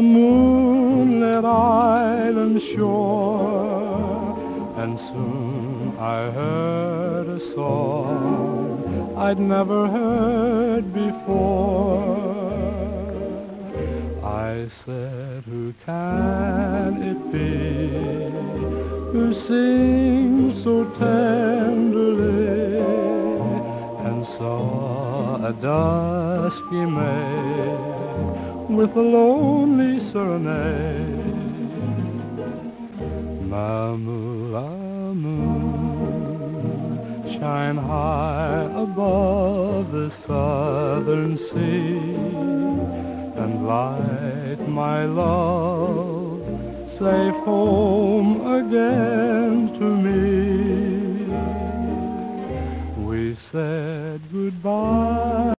a moonlit island shore, and soon I heard a song I'd never heard before. I said, Who can it be who sings so tenderly? And saw a dusky maid with a lonely serenade. Mamulamu, shine high above the southern sea and light my love safe home again to me. We said goodbye.